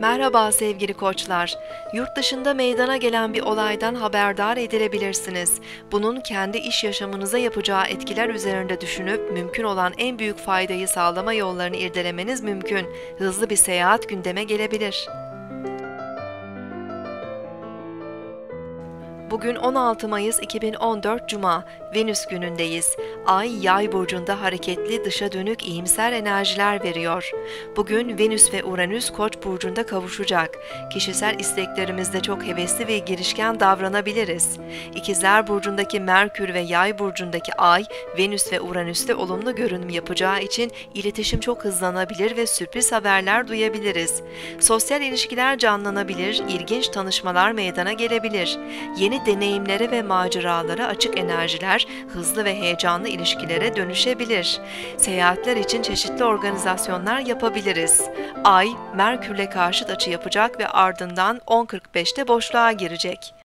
Merhaba sevgili koçlar. Yurt dışında meydana gelen bir olaydan haberdar edilebilirsiniz. Bunun kendi iş yaşamınıza yapacağı etkiler üzerinde düşünüp mümkün olan en büyük faydayı sağlama yollarını irdelemeniz mümkün. Hızlı bir seyahat gündeme gelebilir. Bugün 16 Mayıs 2014 Cuma, Venüs günündeyiz. Ay yay burcunda hareketli dışa dönük iyimser enerjiler veriyor. Bugün Venüs ve Uranüs Koç burcunda kavuşacak. Kişisel isteklerimizde çok hevesli ve girişken davranabiliriz. İkizler burcundaki Merkür ve Yay burcundaki Ay, Venüs ve Uranüs'te olumlu görünüm yapacağı için iletişim çok hızlanabilir ve sürpriz haberler duyabiliriz. Sosyal ilişkiler canlanabilir, ilginç tanışmalar meydana gelebilir. Yeni deneyimlere ve maceralara açık enerjiler hızlı ve heyecanlı ilişkilere dönüşebilir. Seyahatler için çeşitli organizasyonlar yapabiliriz. Ay, Merkürle karşıt açı yapacak ve ardından 10.45'te boşluğa girecek.